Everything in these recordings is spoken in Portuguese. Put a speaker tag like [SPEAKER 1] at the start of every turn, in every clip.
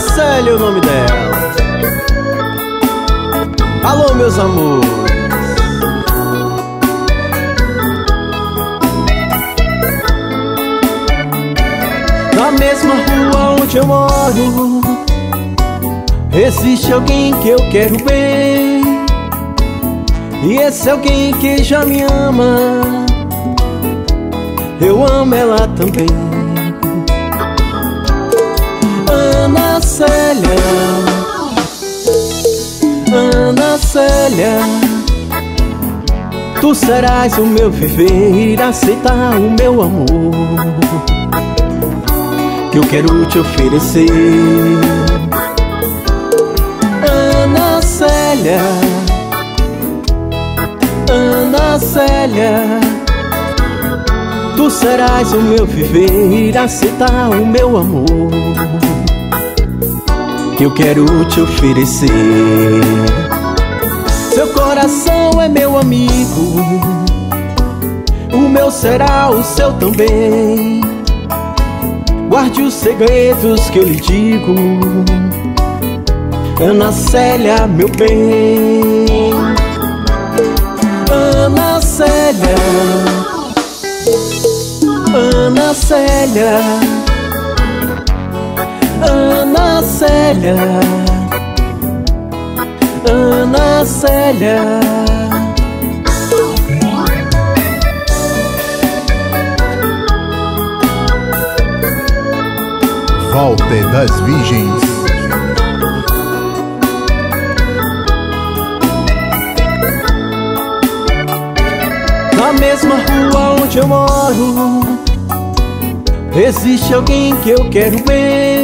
[SPEAKER 1] Célia o nome dela. Alô, meus amores. Na mesma rua onde eu moro Existe alguém que eu quero bem. E esse alguém que já me ama Eu amo ela também Célia. Ana Célia Tu serás o meu viver Aceitar o meu amor Que eu quero te oferecer. Ana Célia Ana Célia Tu serás o meu viver Aceitar o meu amor Que eu quero te oferecer. Seu coração é meu amigo O meu será o seu também. Guarde os segredos que eu lhe digo Ana Célia, meu bem. Ana Célia Ana Célia. Ana Célia. Ana Célia.
[SPEAKER 2] Walter das Virgens.
[SPEAKER 1] Na mesma rua onde eu moro Existe alguém que eu quero bem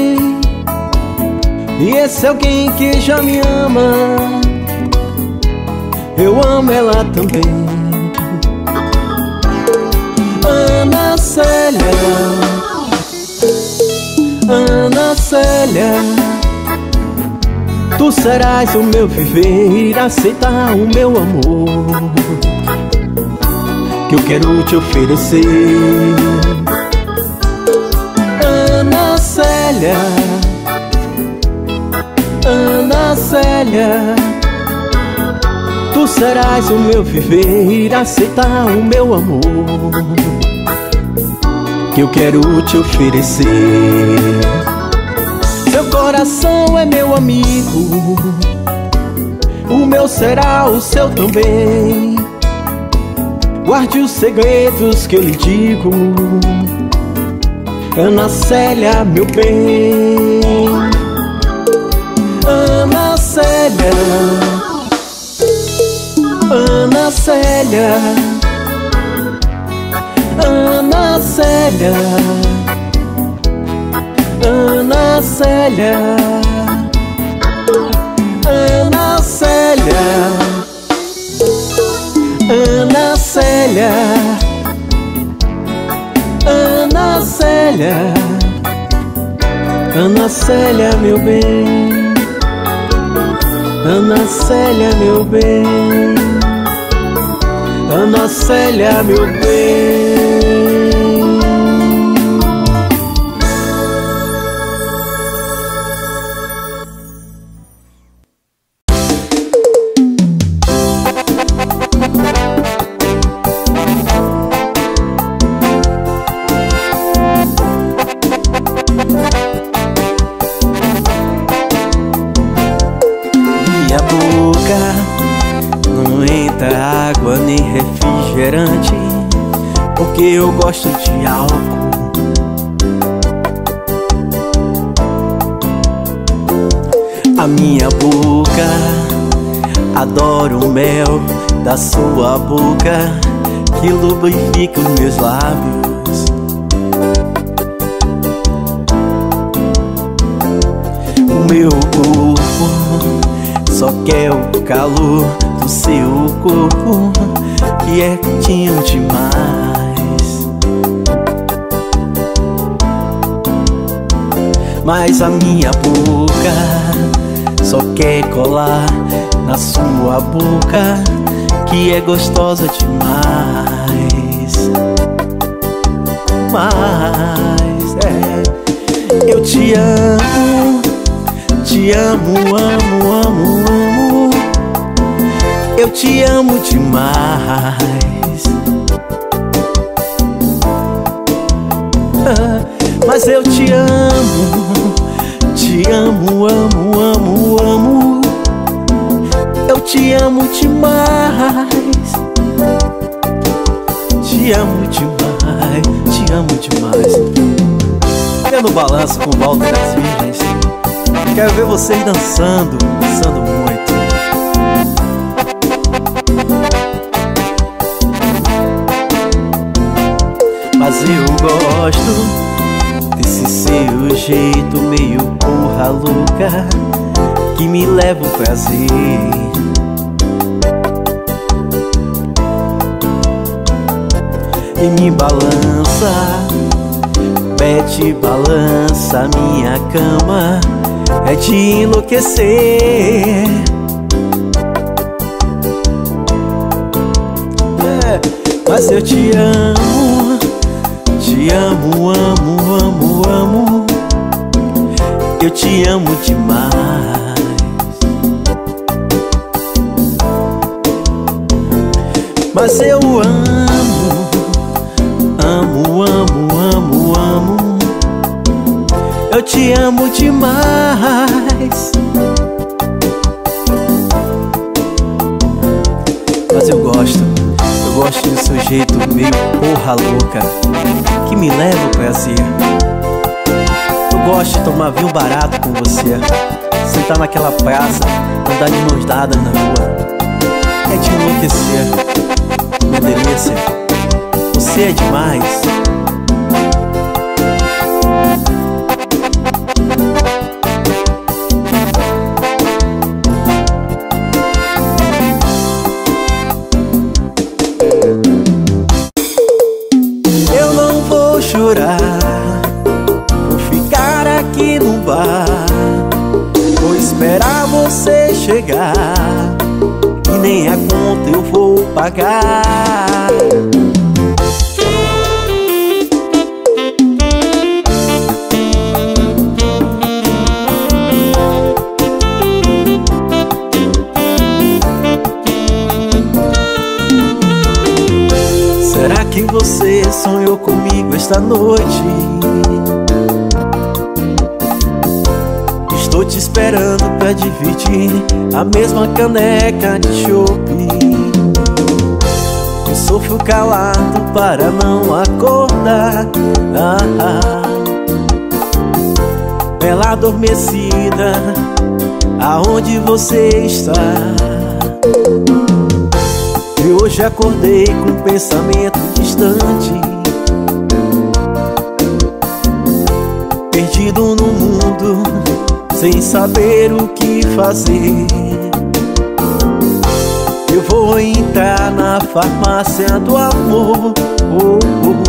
[SPEAKER 1] E esse alguém que já me ama. Eu amo ela também. Ana Célia. Ana Célia. Tu serás o meu viver Aceitar o meu amor que eu quero te oferecer. Ana Célia Ana Célia Tu serás o meu viver Aceitar o meu amor Que eu quero te oferecer. Seu coração é meu amigo O meu será o seu também. Guarde os segredos que eu lhe digo Ana Célia, meu bem Célia. Ana Célia. Ana Célia. Ana Célia. Ana Célia. Ana Célia. Ana Célia. Ana Célia, meu bem Ana Célia, meu bem. Ana Célia, meu bem Porque eu gosto de álcool. A minha boca adora o mel da sua boca Que lubrifica os meus lábios. O meu corpo só quer o calor do seu corpo Que é quentinho demais Mas a minha boca só quer colar na sua boca Que é gostosa demais Mas é, eu te amo amo, amo, amo, amo. Eu te amo demais. Mas eu te amo, te amo, amo, amo, amo. Eu te amo demais. Te amo demais, te amo demais. Vendo o balanço com volta das virgens. Quero ver vocês dançando, dançando muito. Mas eu gosto desse seu jeito meio porra louca que me leva o prazer. E me balança, pete balança minha cama é de enlouquecer. É, mas eu te amo, te amo, amo, amo, amo. Eu te amo demais. Mas eu amo, amo, amo, amo, amo. Eu te amo demais. Mas eu gosto, gosto do seu jeito meio porra louca que me leva ao prazer. Eu gosto de tomar vinho barato com você, sentar naquela praça, andar de mãos dadas na rua. É de enlouquecer, minha delícia. Você é demais. Pagar Será que você sonhou comigo esta noite? Estou te esperando pra dividir a mesma caneca de chope. Sofro calado para não acordar. Ah, ah. Bela adormecida, aonde você está? E hoje acordei com um pensamento distante Perdido no mundo, sem saber o que fazer Eu vou entrar na farmácia do amor. Oh, oh.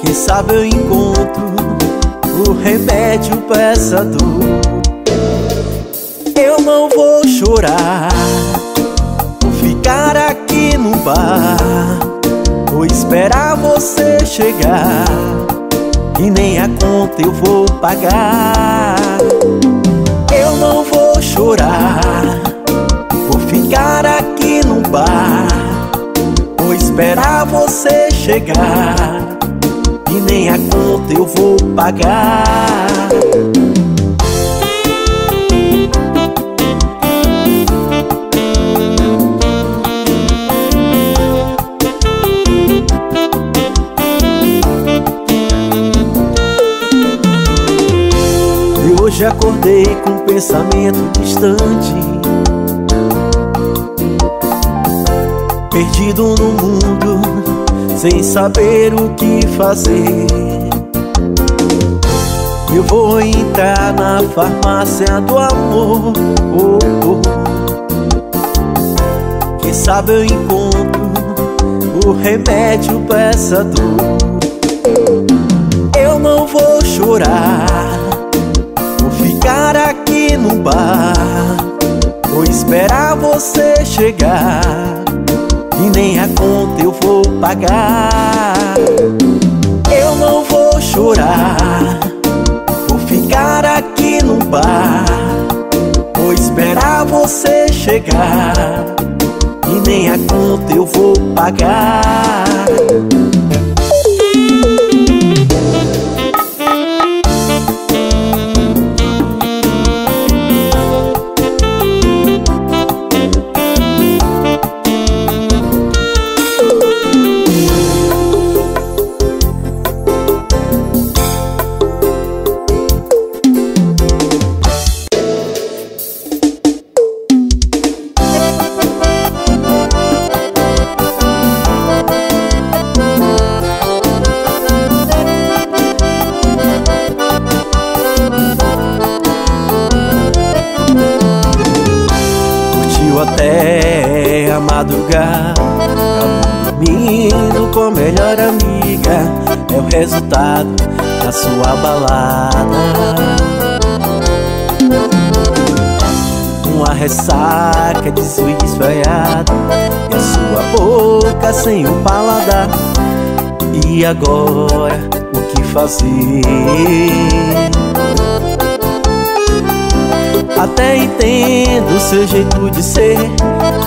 [SPEAKER 1] Quem sabe eu encontro o remédio pra essa dor. Eu não vou chorar Vou ficar aqui no bar. Vou esperar você chegar E nem a conta eu vou pagar. Eu não vou chorar esperar você chegar. E nem a conta eu vou pagar. E hoje acordei com um pensamento distante Perdido no mundo, sem saber o que fazer. Eu vou entrar na farmácia do amor oh, oh. Quem sabe eu encontro o remédio pra essa dor. Eu não vou chorar Vou ficar aqui no bar Vou esperar você chegar E nem a conta eu vou pagar. Eu não vou chorar Vou ficar aqui no bar Vou esperar você chegar E nem a conta eu vou pagar madrugada. Dormindo com a melhor amiga É o resultado da sua balada. Uma ressaca de swing esfriado E a sua boca sem o paladar. E agora, o que fazer? Até entendo o seu jeito de ser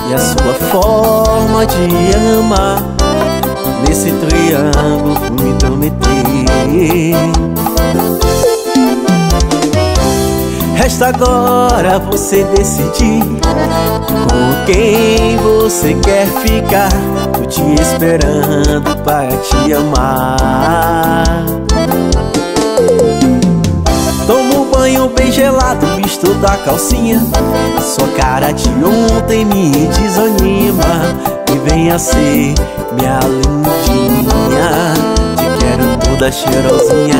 [SPEAKER 1] E a sua forma de amar. Nesse triângulo me intrometer Resta agora você decidir Com quem você quer ficar. Tô te esperando para te amar banho bem gelado, misto da calcinha. Sua cara de ontem me desanima. E venha ser minha lindinha. Te quero toda cheirosinha.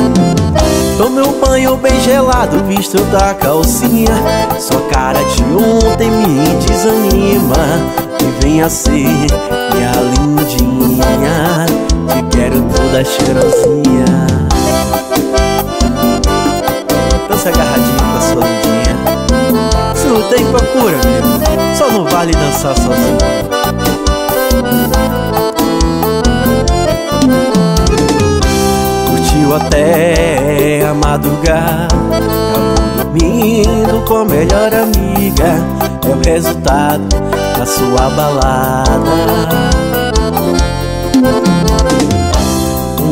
[SPEAKER 1] Tome um banho bem gelado, visto da calcinha. Sua cara de ontem me desanima. E venha ser minha lindinha. Te quero toda cheirosinha Agarradinho com a sua lindinha Se não tem, procura, amigo Só não vale dançar sozinho. Curtiu até a madrugada dormindo com a melhor amiga. É o resultado da sua balada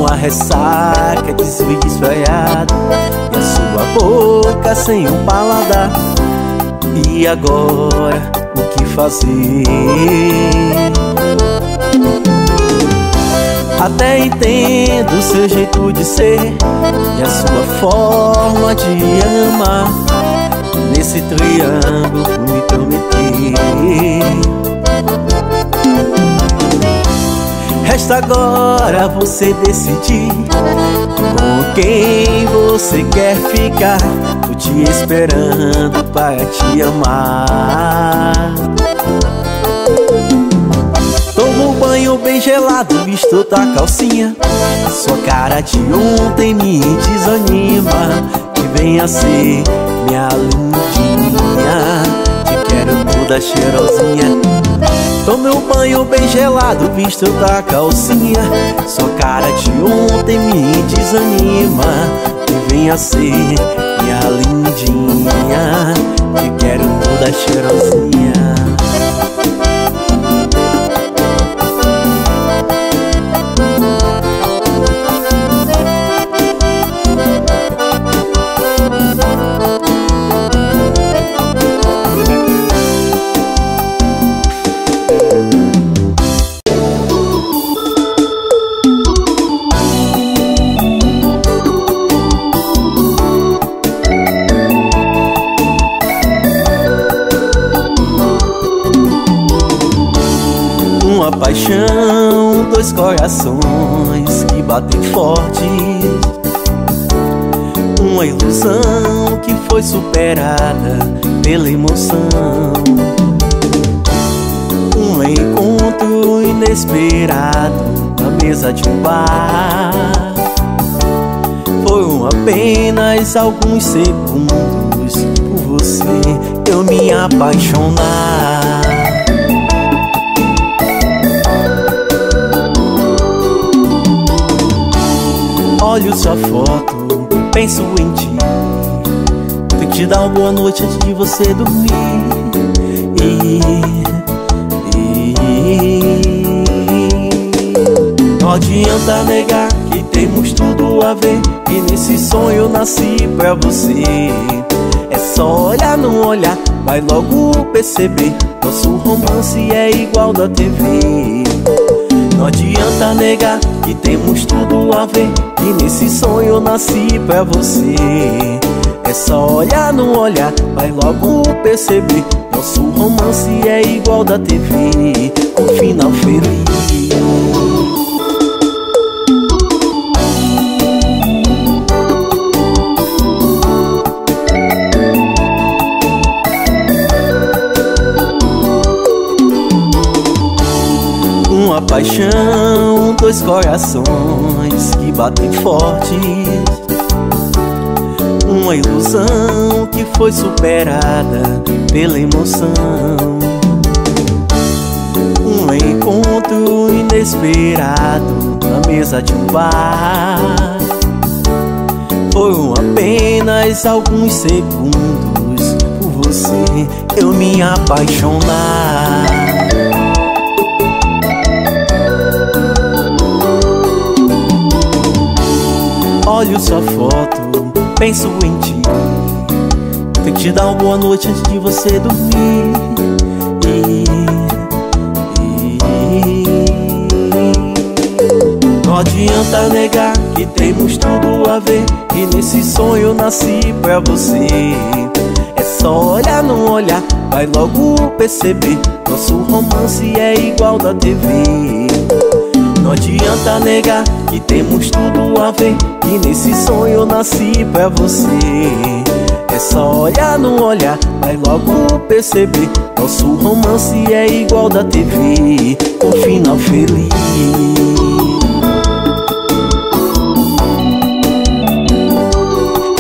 [SPEAKER 1] uma ressaca de swing esfriado E a sua boca sem um paladar. E agora, o que fazer? Até entendo seu jeito de ser E a sua forma de amar. Nesse triângulo me prometer Resta agora você decidir Com quem você quer ficar. Tô te esperando para te amar. Toma um banho bem gelado, visto da calcinha. Sua cara de ontem me desanima. Que venha ser minha lindinha toda cheirosinha. Tome um banho bem gelado, visto da calcinha. Sua cara de ontem me desanima. E venha ser minha lindinha. Te quero toda cheirosinha dois corações que batem forte. Uma ilusão que foi superada pela emoção. Um encontro inesperado na mesa de um bar. Foram apenas alguns segundos por você eu me apaixonar Olho sua foto, penso em ti te dar uma boa noite antes de você dormir. E, e, não adianta negar que temos tudo a ver. E nesse sonho eu nasci pra você. É só olhar, não olhar, vai logo perceber. Nosso romance é igual da TV. Não adianta negar que temos tudo a ver. E nesse sonho eu nasci pra você. É só olhar, não olhar, vai logo perceber. Nosso romance é igual da TV Com final feliz. Uma paixão, dois corações que batem fortes. Uma ilusão que foi superada pela emoção. Um encontro inesperado na mesa de um bar. Foram apenas alguns segundos por você eu me apaixonar. Olho sua foto, penso em ti. Tenho que te dar uma boa noite antes de você dormir. E, e, Não adianta negar que temos tudo a ver E nesse sonho eu nasci pra você. É só olhar, não olhar, vai logo perceber Nosso romance é igual da TV não adianta negar que temos tudo a ver E nesse sonho eu nasci pra você. É só olhar, não olhar, vai logo perceber Nosso romance é igual da TV Com final feliz.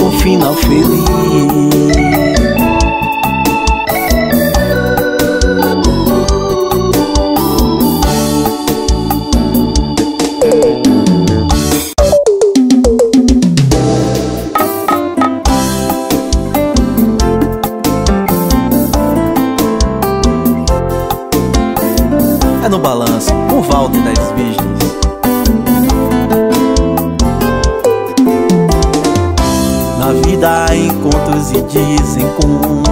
[SPEAKER 1] Com final feliz vida encontros e desencontros.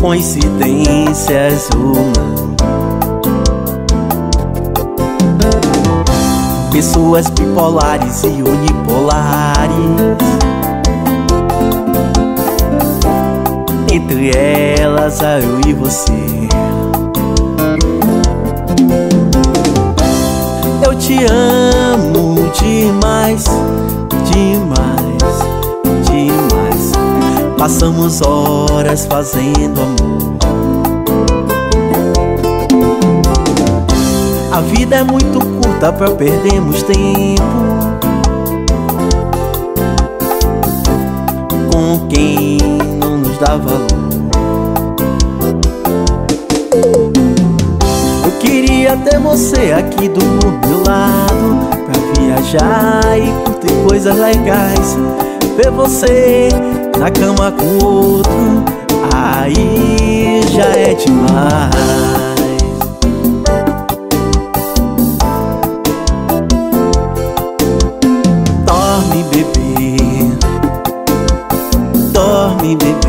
[SPEAKER 1] Coincidências não Pessoas bipolares e unipolares. Entre elas, eu e você. Eu te amo demais, demais, demais. Passamos horas fazendo amor. A vida é muito curta pra perdermos tempo. Com quem não nos dá valor. Eu queria ter você aqui do meu lado viajar e curtir coisas legais. Ver você na cama com outro Aí já é demais. Dorme, bebê. Dorme, bebê.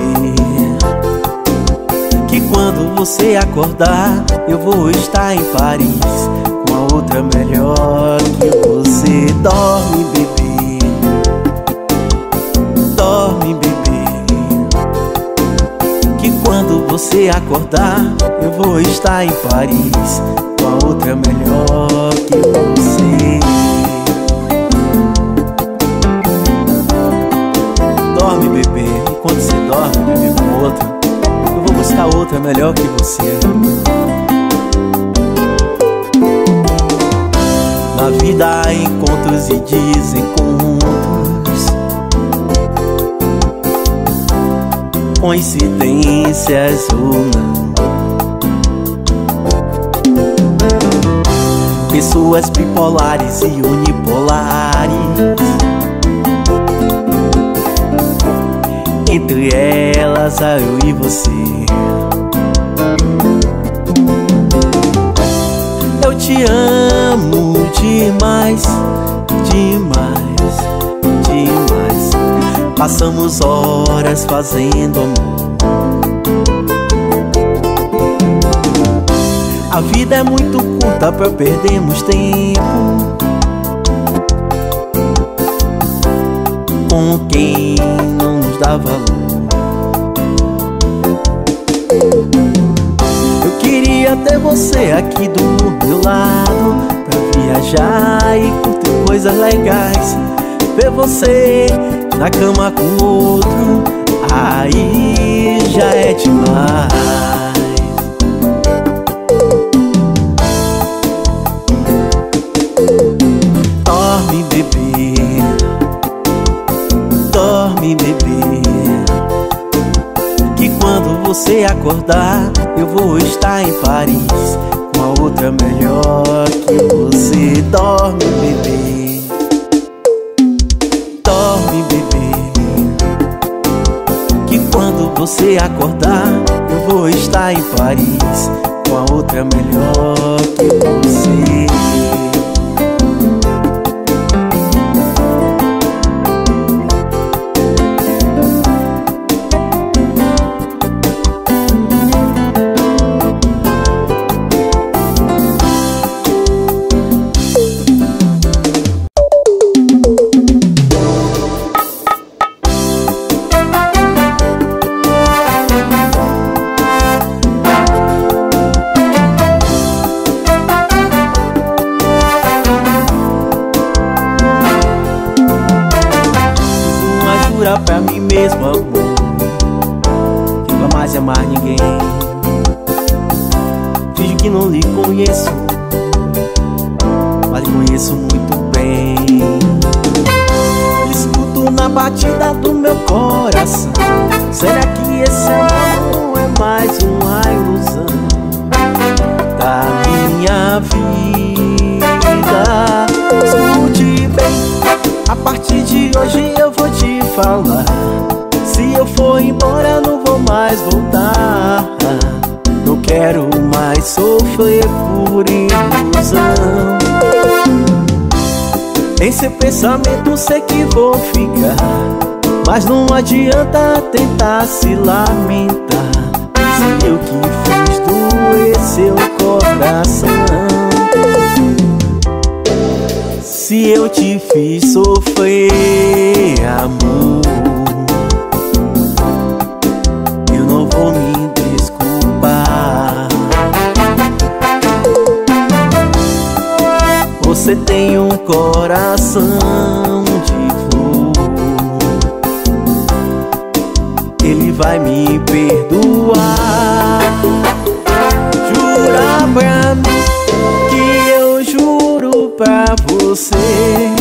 [SPEAKER 1] Que quando você acordar Eu vou estar em Paris Com a outra melhor que você Dorme, bebê. Dorme, bebê. Que quando você acordar Eu vou estar em Paris. Com a outra melhor que você? Dorme, bebê, quando você dorme, bebê, com outra Eu vou buscar outra melhor que você Na vida encontros e desencontros. Coincidências ou não. Pessoas bipolares e unipolares. Entre elas, a eu e você. Eu te amo demais, demais, demais. Passamos horas fazendo amor. A vida é muito curta pra perdermos tempo Com quem não nos dá valor Eu queria ter você aqui do meu lado viajar e curtir coisas legais. Ver você na cama com outro Aí já é demais. Você acordar, eu vou estar em Paris com a outra melhor que você. Dorme, bebê. Dorme, bebê. Que quando você acordar, eu vou estar em Paris com a outra melhor que você. Penso muito bem. Escuto na batida do meu coração. Será que esse amor é mais uma ilusão Da minha vida? Escute bem, a partir de hoje eu vou te falar. Se eu for embora não vou mais voltar. Não quero mais sofrer por ilusão pensamento sei que vou ficar. Mas não adianta tentar se lamentar. Se eu que fiz doer seu coração. Se eu te fiz sofrer, amor Você tem um coração de flor Ele vai me perdoar. Jura pra mim que eu juro pra você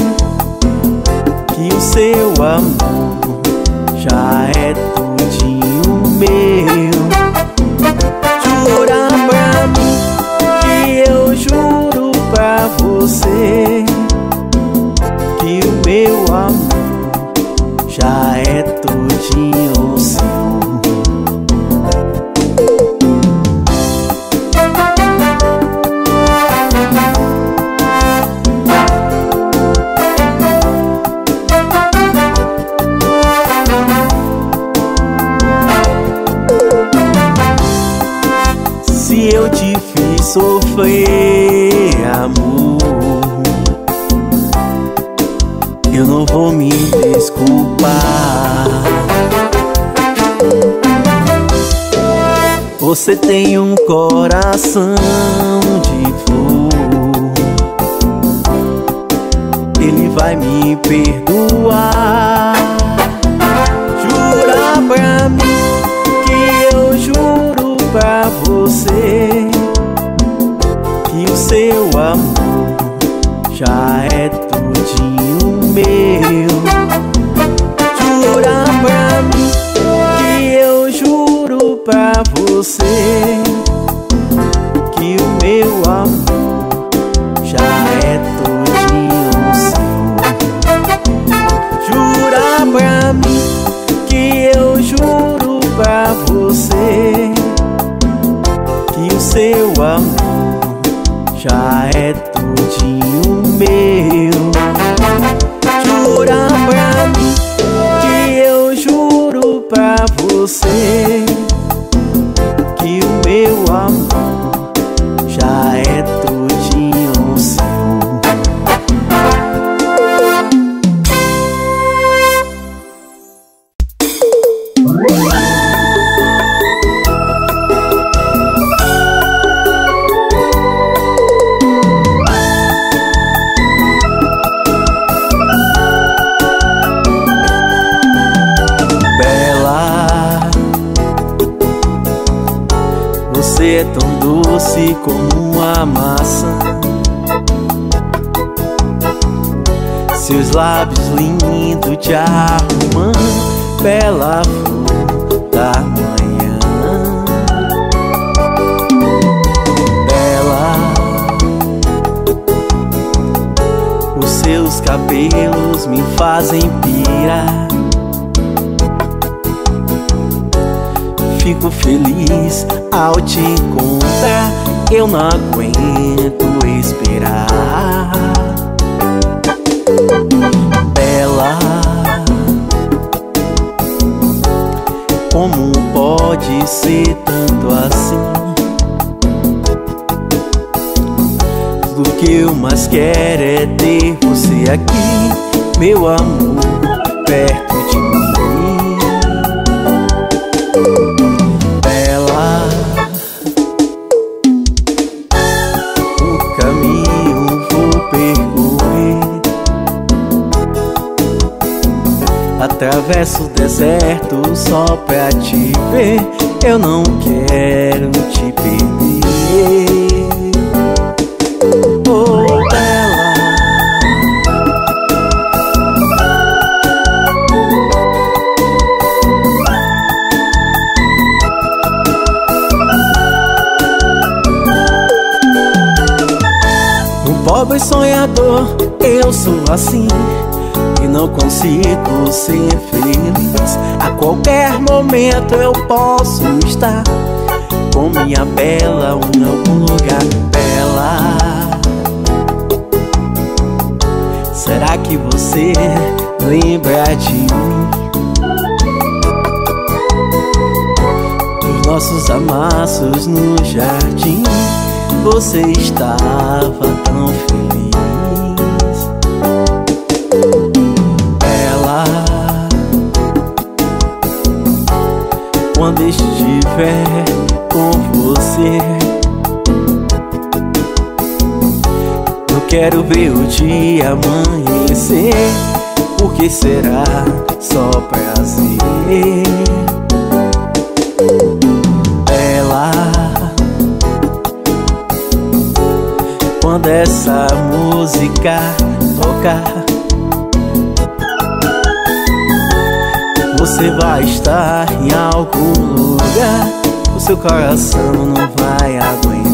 [SPEAKER 1] Que o seu amor já é Você tem um coração de flor, ele vai me perdoar. Tudo que eu mais quero é ter você aqui, meu amor, perto de mim. Bela, o caminho vou percorrer. Atravesso o deserto só pra te ver. Eu não quero te perder. Sonhador, eu sou assim. E não consigo ser feliz. A qualquer momento eu posso estar Com minha bela em algum lugar Bela. Será que você lembra de mim? Nossos amassos no jardim Você estava Quando estiver com você. Eu quero ver o dia amanhecer. Porque será só prazer? Ela Quando essa música tocar Você vai estar em algum lugar. O seu coração não vai aguentar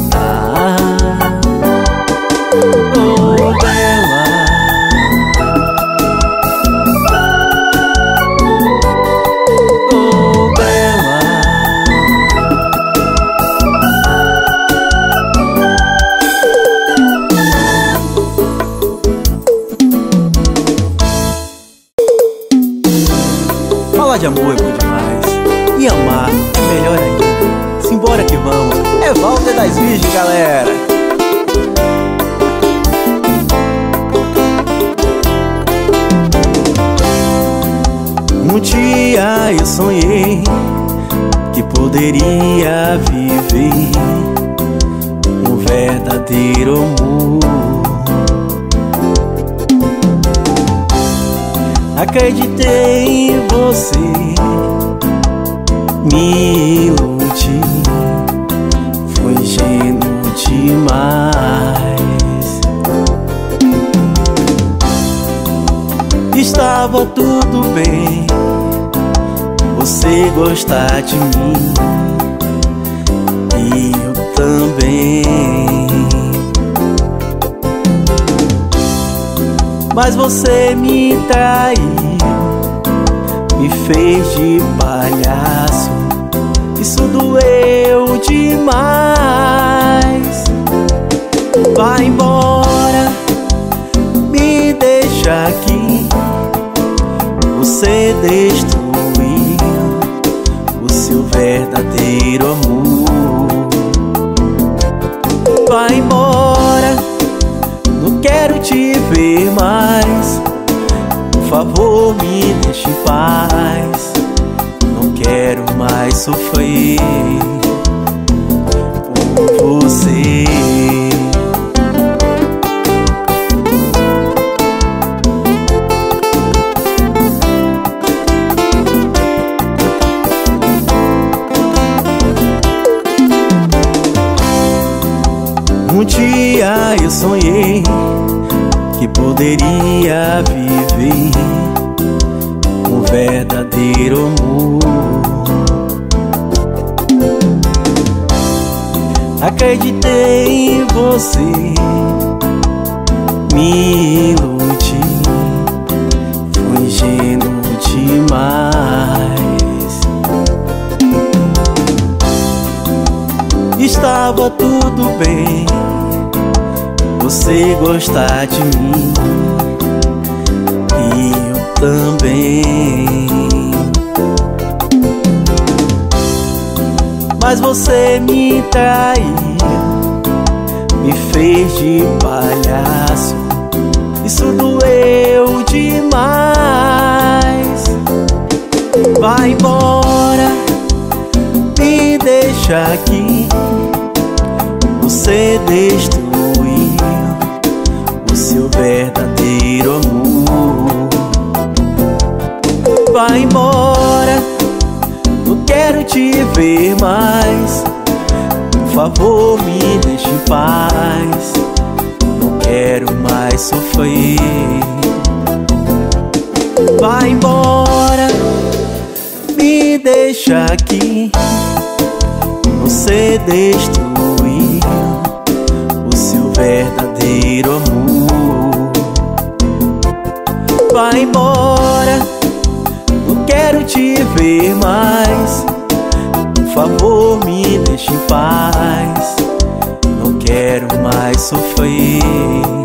[SPEAKER 1] poderia viver um verdadeiro amor. Acreditei em você, me iludi, foi demais. Estava tudo bem, você gostar de mim e eu também. Mas você me traiu, me fez de palhaço, Isso doeu demais. Vai embora, me deixa aqui. Você destruiu verdadeiro amor. Vai embora, não quero te ver mais. Por favor, me deixe em paz. Não quero mais sofrer por você. Que poderia viver um verdadeiro amor. Acreditei em você, me iludi, fui demais. Estava tudo bem, você gostar de mim e eu também. Mas você me traiu, me fez de palhaço. Isso doeu demais. Vai embora, me deixa aqui. Você destruiu seu verdadeiro amor. Vai embora, não quero te ver mais. Por favor, me deixe em paz. Não quero mais sofrer. Vai embora, me deixa aqui. Você destruiu ver mais. Por favor, me deixe em paz. Não quero mais sofrer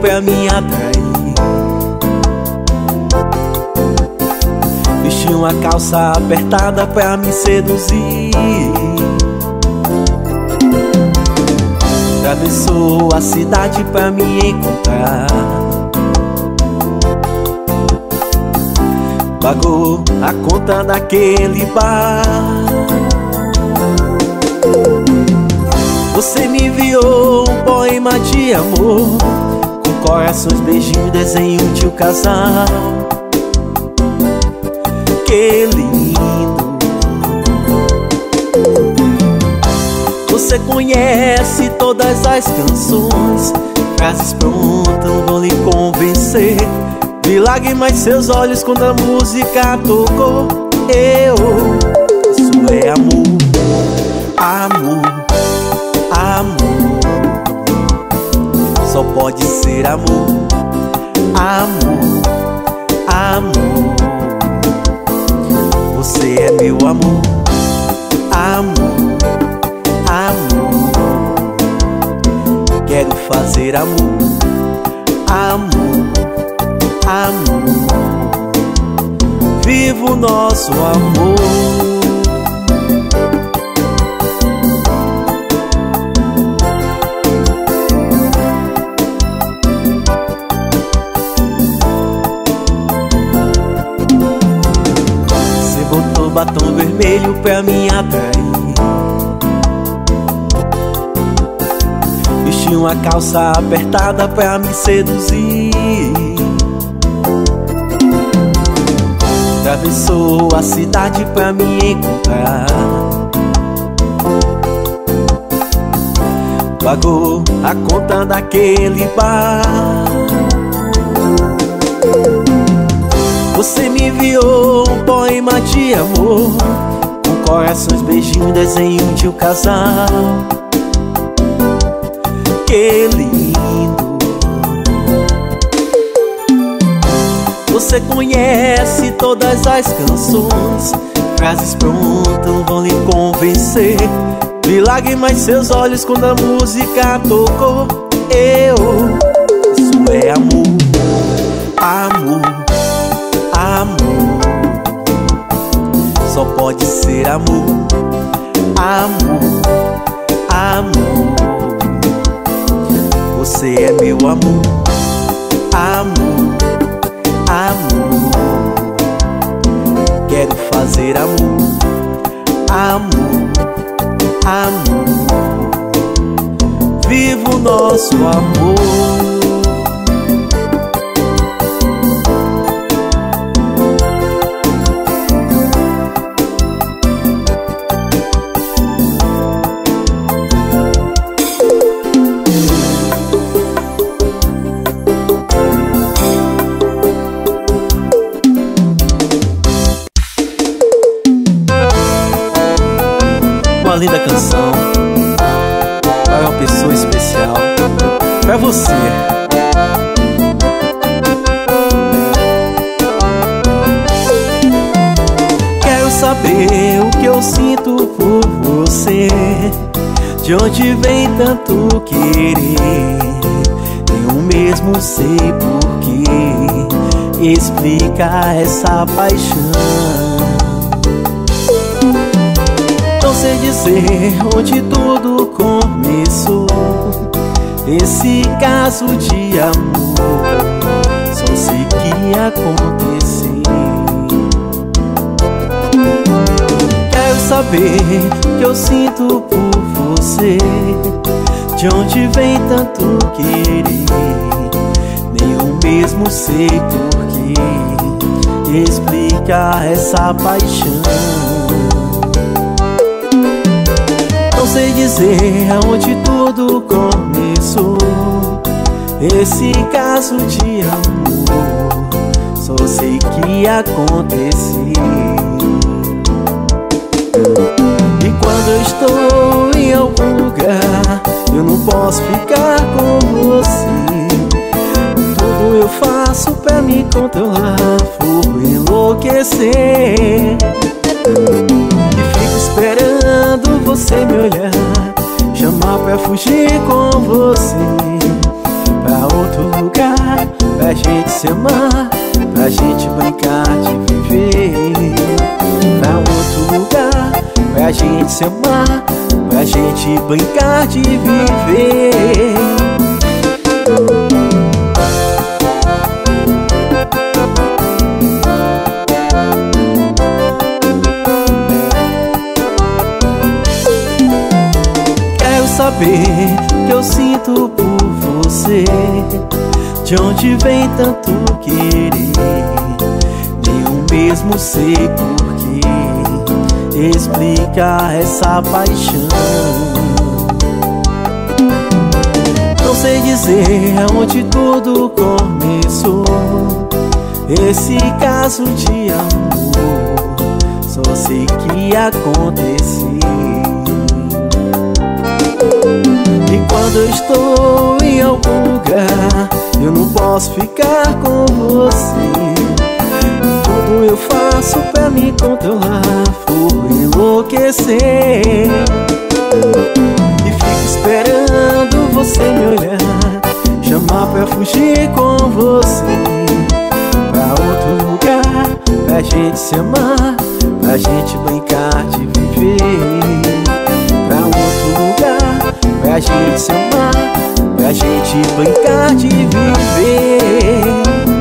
[SPEAKER 1] pra me atrair Vestiu uma calça apertada pra me seduzir. Atravessou a cidade pra me encontrar. Pagou a conta daquele bar. Você me enviou um poema de amor corações, beijinho, desenho de um casal? Que lindo. Você conhece todas as canções Frases prontas, vou lhe convencer. Vi lágrimas em seus olhos quando a música tocou. Eu, isso é amor. Amor. Pode ser amor, amor, amor. Você é meu amor, amor, amor. Quero fazer amor, amor, amor. Viva o nosso amor. Batom vermelho pra me atrair de uma calça apertada pra me seduzir. Atravessou a cidade pra me encontrar. Pagou a conta daquele bar. Você me enviou um poema de amor Com corações, beijinho, desenho de um casal. Que lindo. Você conhece todas as canções Frases prontas vão lhe convencer. Vi lágrimas seus olhos quando a música tocou Eu, isso é amor amor Só pode ser amor. Amor, amor. Você é meu amor. Amor, amor. Quero fazer amor. Amor, amor. Viva o nosso amor linda canção. Para uma pessoa especial, para você. Quero saber o que eu sinto por você, de onde vem tanto querer. Eu mesmo sei por que explica essa paixão sei dizer onde tudo começou. Esse caso de amor Só sei que aconteceu. Quero saber o que eu sinto por você. De onde vem tanto querer? Nem eu mesmo sei por que Explica essa paixão sei dizer aonde tudo começou. Esse caso de amor Só sei que aconteceu. E quando eu estou em algum lugar Eu não posso ficar com você. Tudo eu faço pra me controlar Por enlouquecer. E fico esperando você me olhar Chamar pra fugir com você Pra outro lugar Pra gente se amar Pra gente brincar de viver Pra outro lugar Pra gente se amar Pra gente brincar de viver saber que eu sinto por você. De onde vem tanto querer? Eu mesmo sei porquê. Explica essa paixão. Não sei dizer aonde tudo começou. Esse caso de amor Só sei que aconteceu quando estou em algum lugar Eu não posso ficar com você. Tudo eu faço pra me controlar? Por enlouquecer. E fico esperando você me olhar Chamar pra fugir com você. Pra outro lugar Pra gente se amar Pra gente brincar de viver Pra gente se amar Pra gente brincar de viver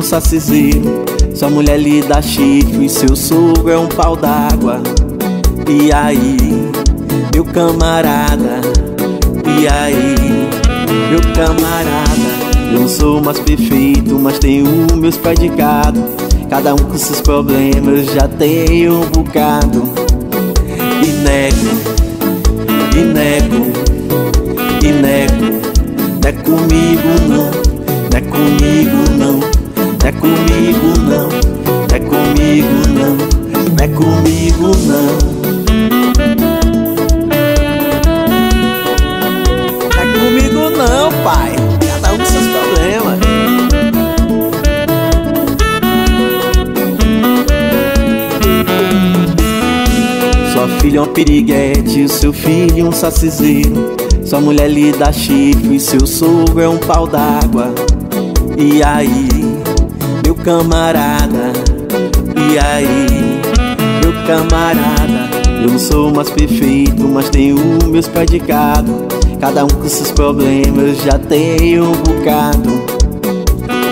[SPEAKER 1] um sacizeiro. Sua mulher lhe dá chifre, seu sogro é um pau d'água. E aí, meu camarada? E aí, meu camarada? Eu não sou mais perfeito, mas tenho meus predicados. Cada um com seus problemas, já tenho um bocado. E nego, e nego, e nego. Não é comigo não, não é comigo não é comigo não, é comigo não, não é comigo não. É comigo não, pai. Cada um com seus problemas. Sua filha é um piriguete, o seu filho um sacizeiro. Sua mulher lhe dá chifre, seu sogro é um pau d'água. E aí, camarada? E aí, meu camarada? Eu não sou mais perfeito, mas tenho meus predicados. Cada um com seus problemas, já tenho um bocado.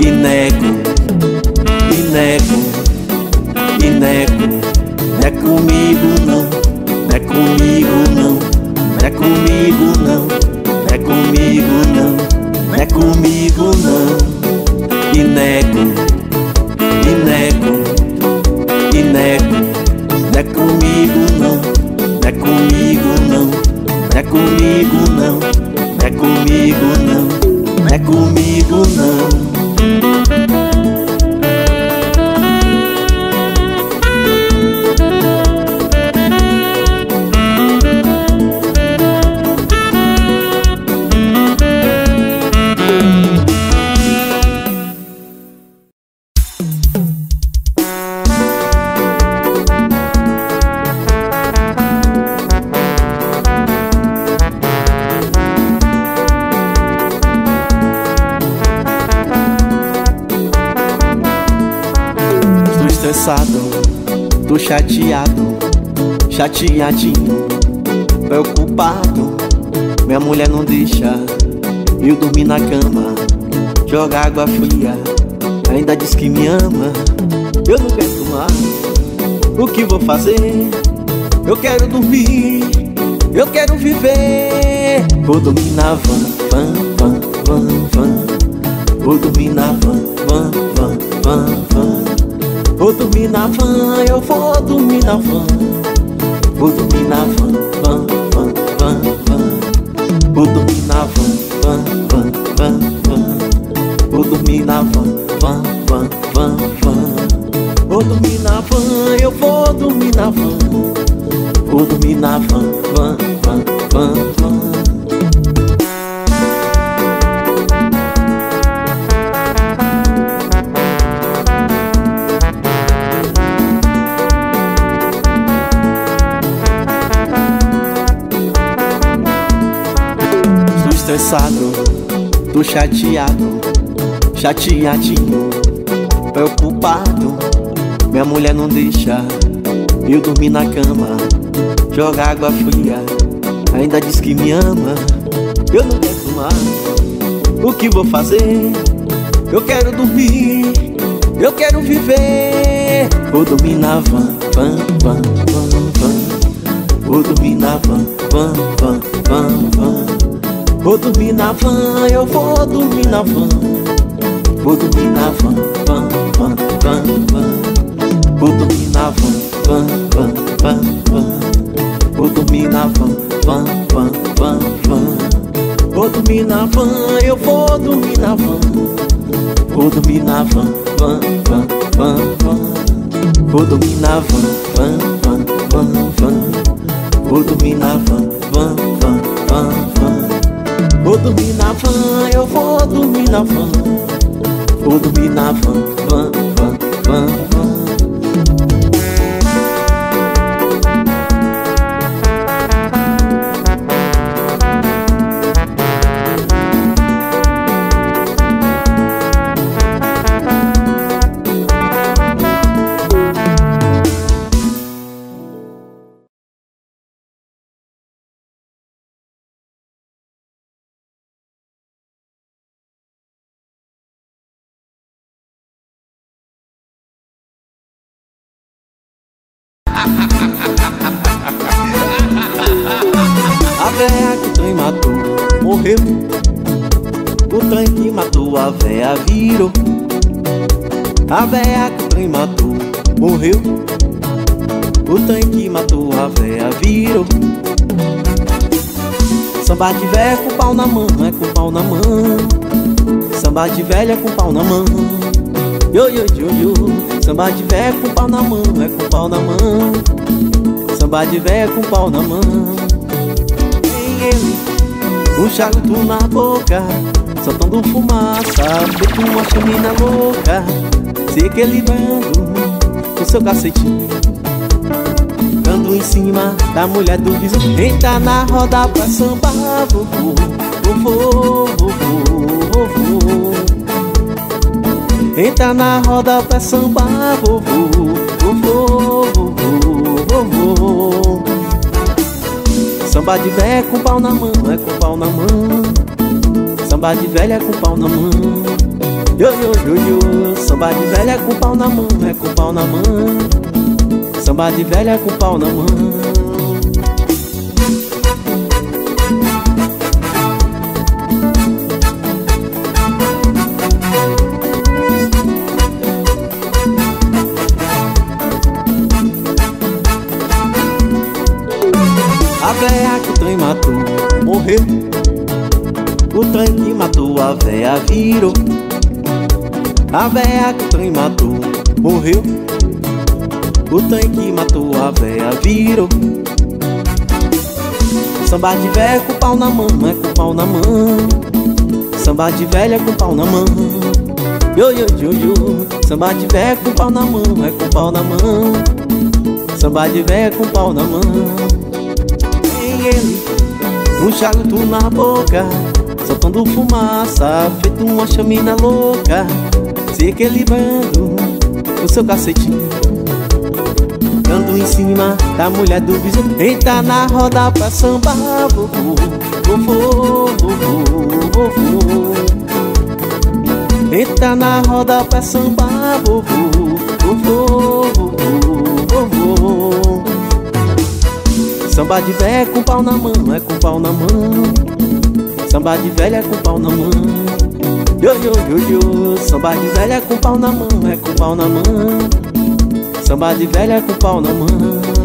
[SPEAKER 1] E nego, e nego, e nego. Não é comigo não, não é comigo não, não é comigo não, não é comigo não, não é comigo não. E nego, comigo não, não é comigo não, não é comigo não. Chateadinho, preocupado. Minha mulher não deixa eu dormir na cama, joga água fria, ainda diz que me ama. Eu não quero tomar, o que vou fazer? Eu quero dormir, eu quero viver. Vou dormir na van, van, van, van, van. Vou dormir na van, van, van, van, van. Vou dormir na van, eu vou dormir na van. Vou dormir na van, van, van, van, van. Vou dormir na van, van, van, van, van. Vou dormir na van, van, van, van, van. Vou dormir na van, eu vou dormir na van. Vou dormir na van, Estressado, tô chateado, chateadinho, preocupado. Minha mulher não deixa eu dormir na cama, joga água fria, ainda diz que me ama. Eu não quero tomar, o que vou fazer? Eu quero dormir, eu quero viver. Vou dormir na van, van, van, van, van. Vou dormir na van, van, van, van, van. Vou dormir na van, eu vou dormir na van. Vou dormir na van, van, van, van, van. Vou dormir na van, van, van, van, van. Vou dormir na van, van, van, van, van. Vou dormir na van, eu vou dormir na van. Vou dormir na van, van, van, van, van. Vou dormir na van, van, van, van, van. Vou dormir na van, van, van, van, van. Vou dormir na van, eu vou dormir na van. Vou dormir na van, van, van, van. Morreu. O trem que matou a véia virou. A véia que o trem matou morreu. O trem que matou a véia virou. Samba de véia com pau na mão, é com pau na mão. Samba de velha com pau na mão. Yo, yo, yo, yo. Samba de véia com pau na mão, é com pau na mão. Samba de véia com pau na mão um charuto na boca Soltando fumaça, feito uma chaminé louca. Se equilibrando com seu cacetinho Dando em cima da mulher do vizinho. Entra na roda pra sambar, vovô Vovô, vovô, vovô. Entra na roda pra sambar, vovô Vovô, vovô, Samba de véia com pau na mão, é com pau na mão. Samba de velha com pau na mão. Yo, yo, yo, yo. Samba de velha com pau na mão, é com pau na mão. Samba de velha com pau na mão virou. A véia que o trem matou morreu. O trem que matou a véia virou. Samba de véia com pau na mão, é com pau na mão. Samba de velha com pau na mão. Yo, yo, yo, yo. Samba de véia com pau na mão, é com pau na mão. Samba de véia com pau na mão. Tem ele, um charuto na boca, soltando fumaça, feito uma chamina louca, se equilibrando o seu cacetinho. Dando em cima da mulher do vizinho. Entra na roda pra sambar Vovô, vovô, vovô, vovô. Entra na roda pra sambar Vovô, vovô, vovô, vovô. Samba de velha com pau na mão É com pau na mão Samba de velha com pau na mão. Yo, yo, yo, yo. Samba de velha com pau na mão É com pau na mão. Samba de velha com pau na mão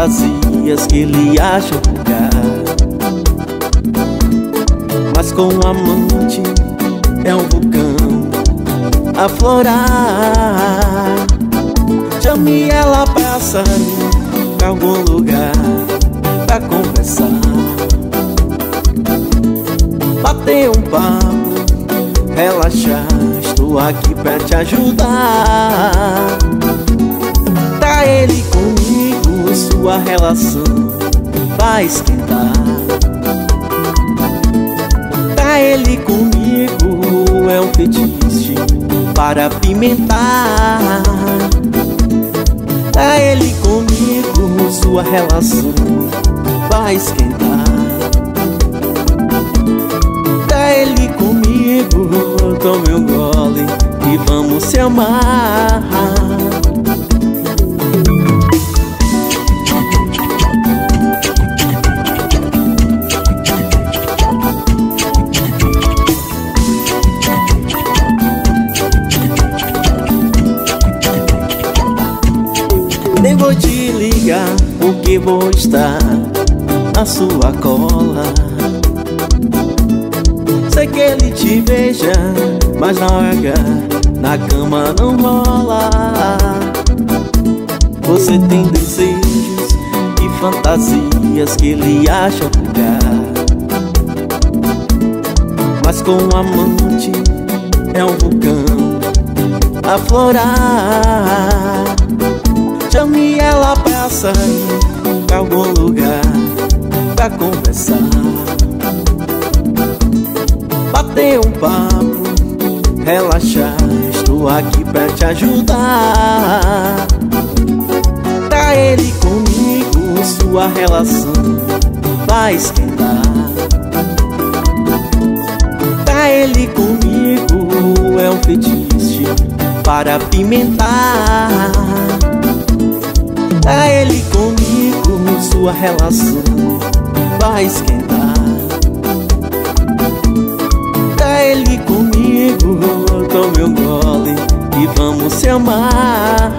[SPEAKER 1] fantasias que ele acha vulgar Mas com o amante é um vulcão a florar. Chame ela pra sair pra algum lugar pra conversar. Bater um papo, relaxar Estou aqui pra te ajudar. Tá ele comigo, sua relação vai esquentar. Tá ele comigo, é um fetiche para pimentar Tá ele comigo, sua relação vai esquentar. Tá ele comigo, tome um gole e vamos se amar porque vou estar na sua cola. Sei que ele te beija, mas na hora na cama não rola. Você tem desejos e fantasias que ele acha vulgar Mas com o amante é um vulcão a florar. Chame ela pra sair pra algum lugar pra conversar. Bater um papo, relaxar Estou aqui pra te ajudar. Tá ele comigo, sua relação vai esquentar. Tá ele comigo, é um fetiche para pimentar Tá ele comigo, sua relação vai esquentar. Tá ele comigo, tome um gole e vamos se amar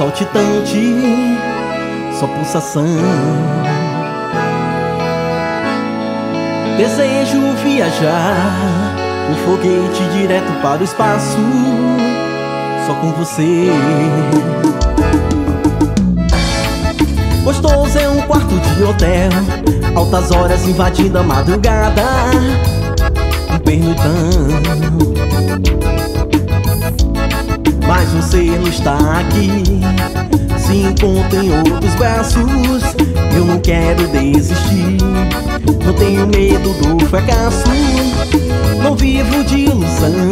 [SPEAKER 1] saltitante, só pulsação. Desejo viajar, um foguete direto para o espaço, só com você. Gostoso é um quarto de hotel, altas horas invadindo a madrugada, um pernoitão mas você não está aqui. Se encontra em outros braços, eu não quero desistir. Não tenho medo do fracasso, não vivo de ilusão.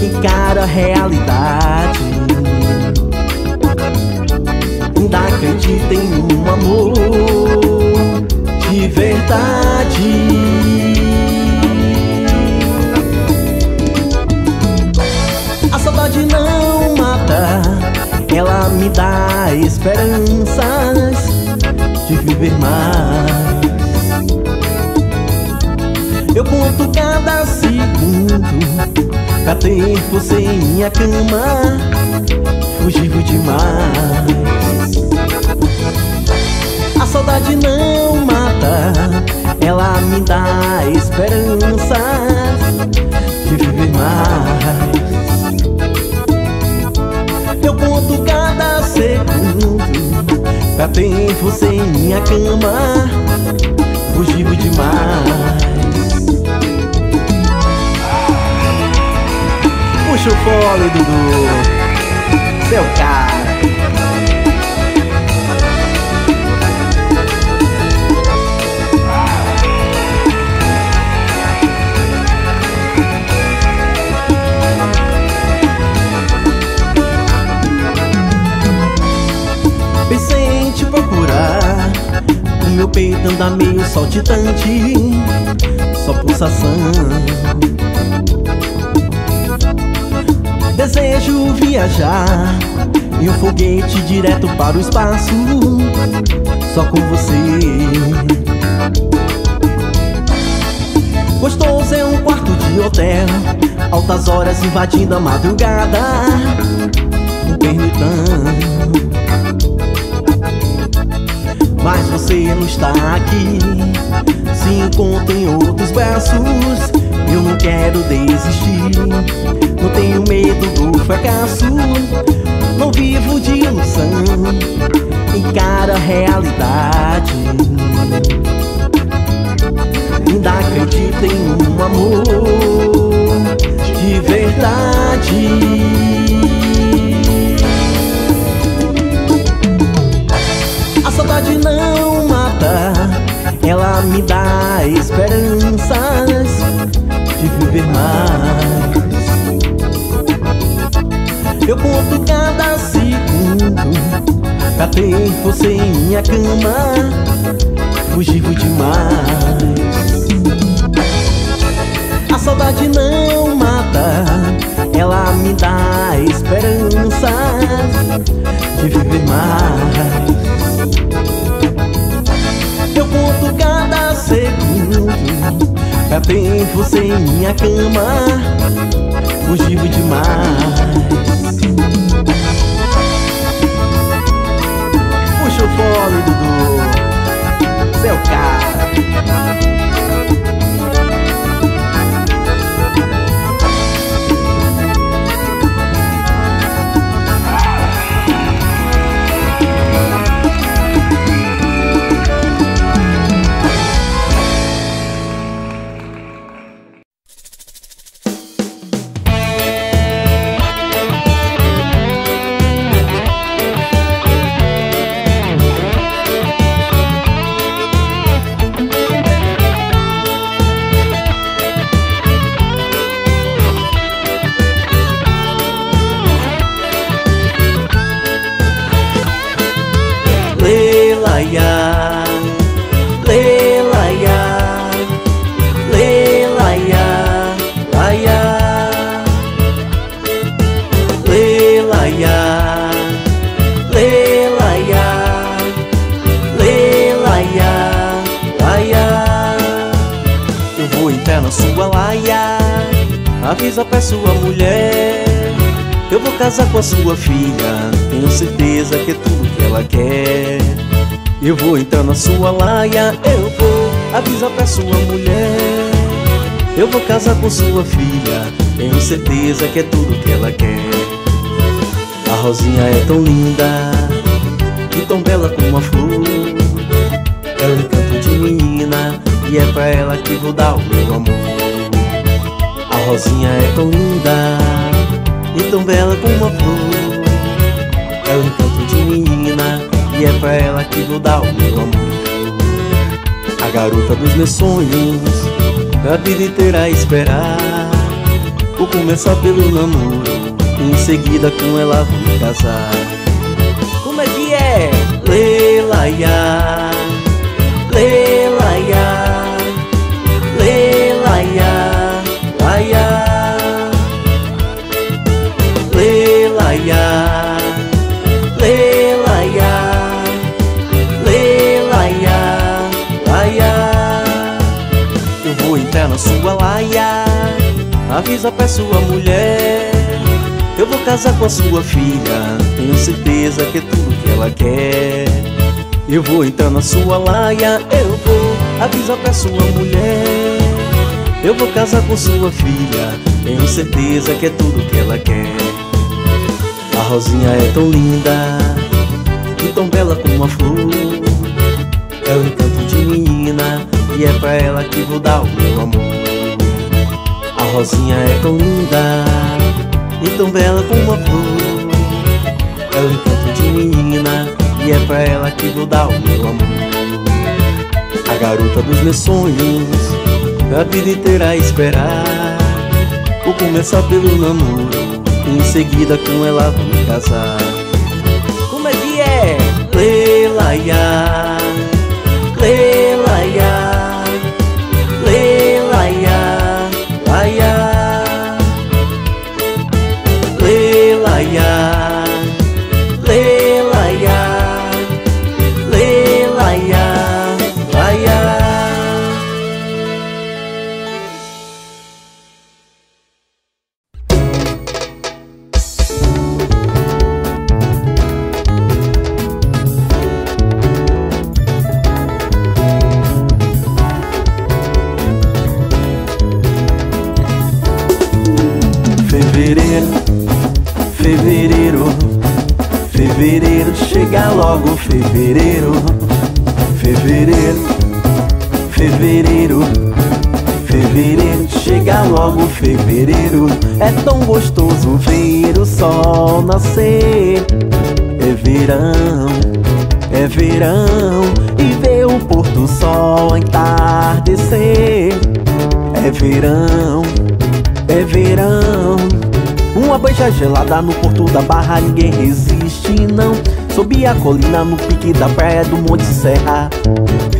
[SPEAKER 1] Encaro a realidade. Ainda acredito em um amor de verdade. mais. Eu conto cada segundo pra ter você em minha cama. Fugiu demais. A saudade não mata, ela me dá esperanças de viver mais. Tá tempo você em minha cama. Fugiu demais. Puxa o fole, Dudu. Seu cara. Meu peito anda meio saltitante Só pulsação. Desejo viajar E um foguete direto para o espaço Só com você. Gostoso é um quarto de hotel Altas horas invadindo a madrugada Um permitão Mas você não está aqui. Se encontra em outros braços. Eu não quero desistir. Não tenho medo do fracasso. Não vivo de ilusão Encara a realidade. Ainda acredita em um amor de verdade. Saudade não mata, ela me dá esperanças de viver mais. Eu conto cada segundo pra ter você em minha cama, fugivo demais saudade não mata, ela me dá esperança de viver mais. Conto cada segundo pra ter você em minha cama, fugivo demais. Puxa o fone, Dudu, seu cara. Vou entrar na sua laia Eu vou avisar pra sua mulher. Eu vou casar com sua filha Tenho certeza que é tudo que ela quer. A Rosinha é tão linda E tão bela como uma flor. É um encanto de menina E é pra ela que vou dar o meu amor. Rosinha é tão linda e tão bela como uma flor e é pra ela que vou dar o meu amor. A garota dos meus sonhos, a vida inteira a esperar. Vou começar pelo namoro em seguida com ela vou casar. Como é que é? Leila, ya, Leila, ya na Avisa pra sua mulher. Eu vou casar com a sua filha. Tenho certeza que é tudo que ela quer. Eu vou entrar na sua laia. Eu vou avisar pra sua mulher. Eu vou casar com sua filha. Tenho certeza que é tudo que ela quer. A Rosinha é tão linda E tão bela como uma flor. É o encanto de menina e é pra ela que vou dar o meu amor. A Rosinha é tão linda E tão bela como uma flor. É o encanto de menina E é pra ela que vou dar o meu amor. A garota dos meus sonhos A vida inteira a esperar. Vou começar pelo namoro E em seguida com ela vou me casar. Como é que é? Leila, fevereiro, fevereiro, fevereiro, fevereiro, chega logo fevereiro. É tão gostoso ver o sol nascer. É verão, é verão, e ver o pôr do sol entardecer. É verão, é verão. Uma beija gelada no porto da barra, ninguém resiste, não. Subi a colina no pique da praia do Monte Serra.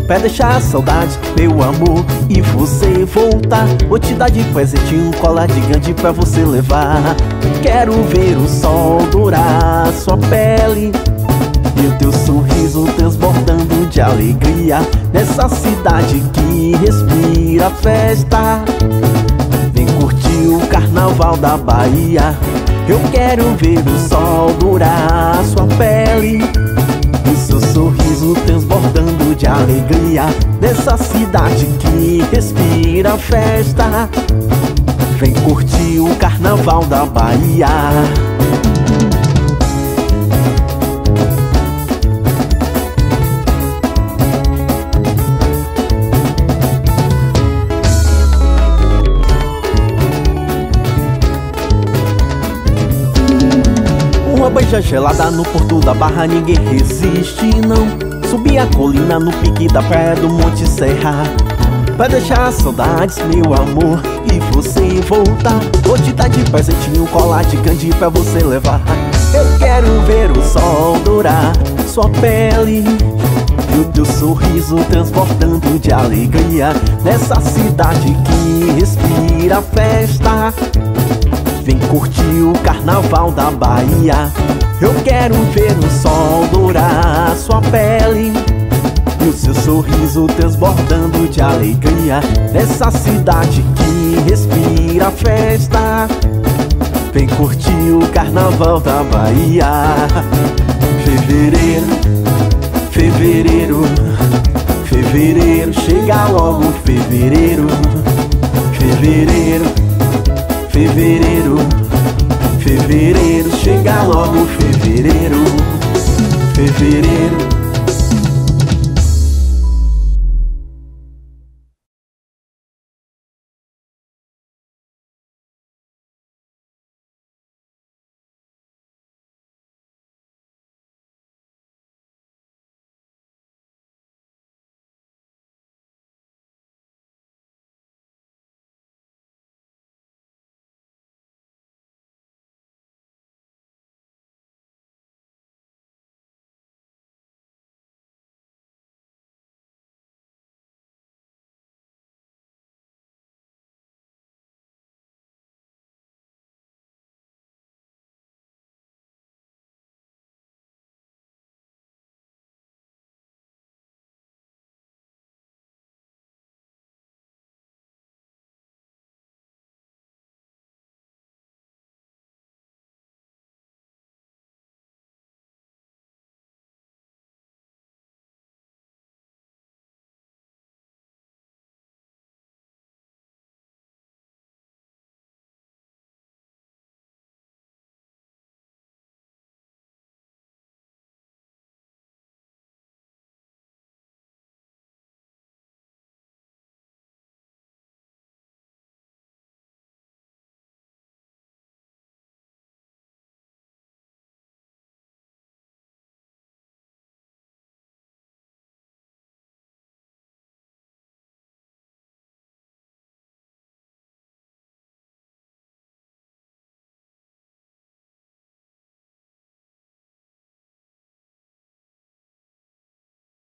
[SPEAKER 1] Pra deixar a saudade, meu amor, e você voltar. Vou te dar de presente um colar gigante pra você levar. Quero ver o sol dourar sua pele. E o teu sorriso transbordando de alegria Nessa cidade que respira festa Vem curtir o carnaval da Bahia Eu quero ver o sol dourar sua pele E seu sorriso transbordando de alegria Nessa cidade que respira festa. Vem curtir o carnaval da Bahia Beija gelada no porto da barra, ninguém resiste, não. Subi a colina no pique da praia do Monte Serra. Pra deixar saudades, meu amor, e você voltar. Vou te dar de presentinho colar de candy pra você levar. Eu quero ver o sol dourar sua pele. E o teu sorriso transportando de alegria Nessa cidade que respira festa Vem curtir o carnaval da Bahia Eu quero ver o sol dourar sua pele E o seu sorriso transbordando de alegria. Nessa cidade que respira festa Vem curtir o carnaval da Bahia. Fevereiro, fevereiro, fevereiro Chega logo fevereiro, fevereiro Fevereiro, fevereiro, chega logo fevereiro, fevereiro,